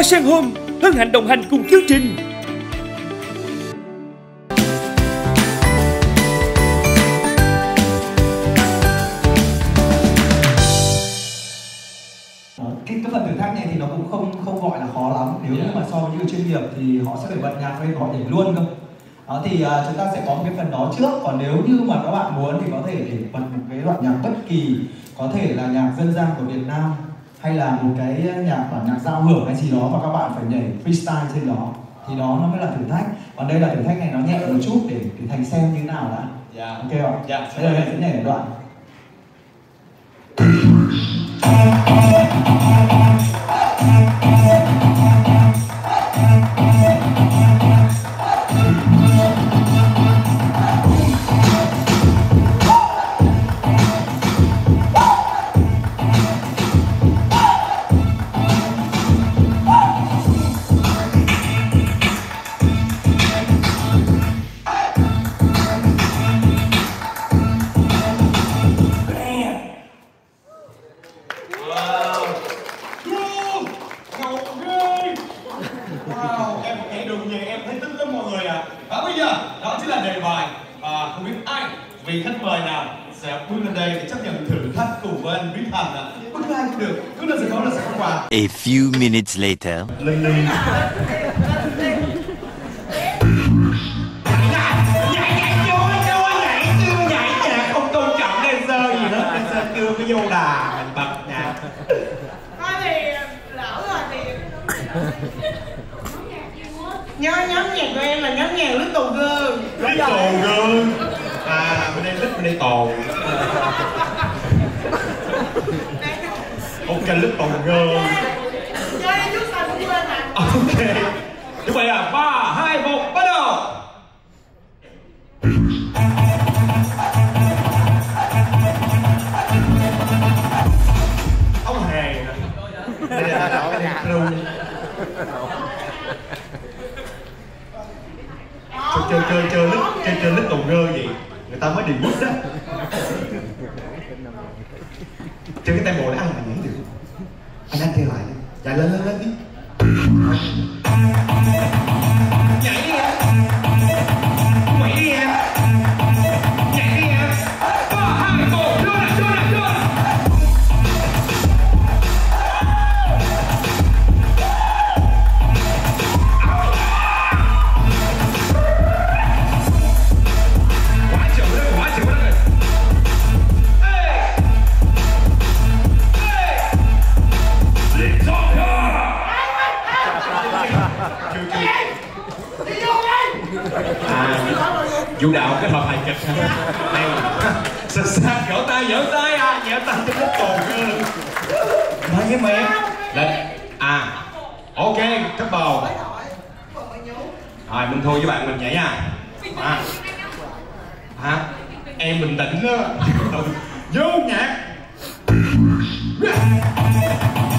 Hoa Sen Home hân hạnh đồng hành cùng chương trình. Ờ, cái, cái phần thử thách này thì nó cũng không không gọi là khó lắm. Nếu như mà so với những chuyên nghiệp thì họ sẽ phải bật nhạc lên họ nhảy luôn cơ. Đó thì uh, chúng ta sẽ có một cái phần đó trước. Còn nếu như mà các bạn muốn thì có thể để bật một cái đoạn nhạc bất kỳ. Có thể là nhạc dân gian của Việt Nam hay là một cái nhạc bản nhạc giao hưởng hay gì đó mà các bạn phải nhảy freestyle trên đó thì đó nó mới là thử thách còn đây là thử thách này nó nhẹ một chút để để thành xem như thế nào đã Dạ. ok không Dạ. bây giờ sẽ nhảy một đoạn là đề bài. À, không biết ai vị khách mời nào sẽ bước lên đây để chấp nhận thử thách cùng với anh Viết Thành ạ. Cứ ai cũng được, cứ là sẽ có là sẽ có quà. A few minutes later. Linh Linh. Nhảy nhảy chưa chưa nhảy chưa nhảy nhạc không tôn trọng dancer gì hết dancer chưa có vô đà mình bật nhạc Thôi thì lỡ rồi thì Nhóm nhóm nhạc của em là nhóm nhạc Little Girl Lít tồ gương À bên đây lít bên đây tồ Ok lít tồ gương Chơi chút sau cũng quên hả Ok. Như vậy à 3, 2, 1 ta mới đi mất đó. Chơi cái tay bộ là ăn mà nhảy được anh anh chơi lại. Đi lên lên lên đi. À, vũ đạo kết hợp hài kịch hả? Hay Sạch sạch vỗ tay vỗ tay. À Vỗ tay cho nó cồn cơ Nói cái miệng Lên À Ok, cấp bầu. Rồi, mình thua với bạn mình nhảy nha. À. Hả? Em bình tĩnh đó. Vô nhạc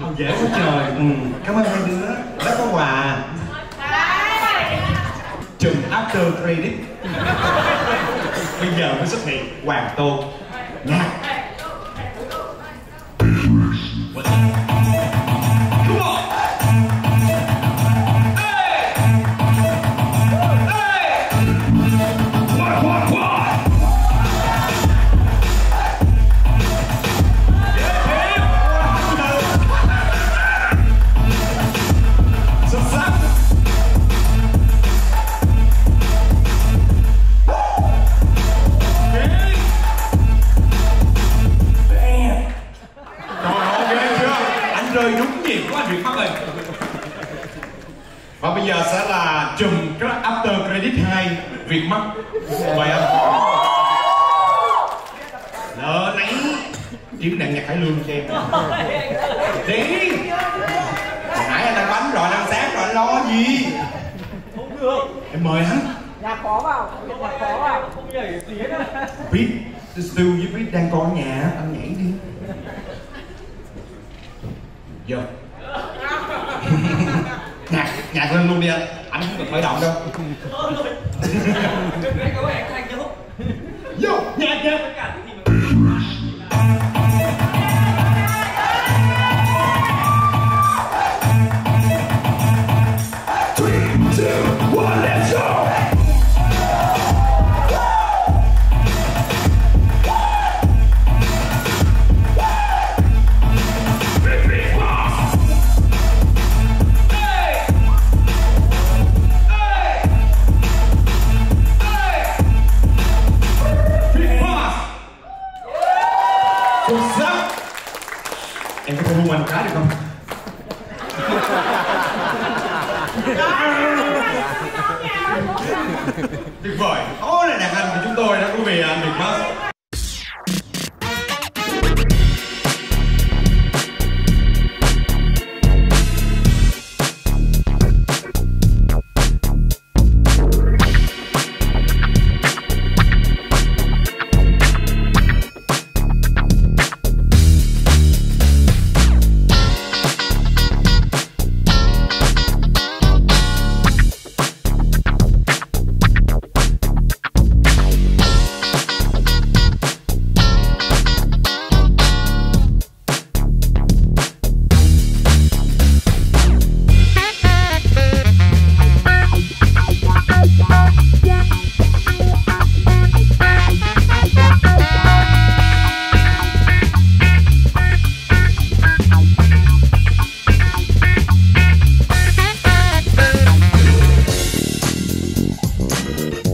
Không dễ quá trời. Ừ. Cảm ơn hai đứa. Đã có quà. Đấy Chùm after credit. Bây giờ mới xuất hiện Hoàng Tô. Nhạc bây giờ sẽ là chùm cái After Credit 2 Việt Mắt. Mời anh. Lỡ nấy. Tiếng đàn nhạc cải lương cho em đi hồi nãy anh ăn bánh rồi anh ăn sáng rồi anh lo gì Không được em mời hắn Nhà khó vào, nhà khó vào Không nhảy tí nữa biết Stu với biết đang có nhà anh nhảy đi vô nhạc lên luôn đi anh. Anh không cần khởi động đâu. Vô nhạc nhạc một cái được không? Tuyệt vời. Đó là đàn anh của chúng tôi đó, quý vị anh Việt Mắt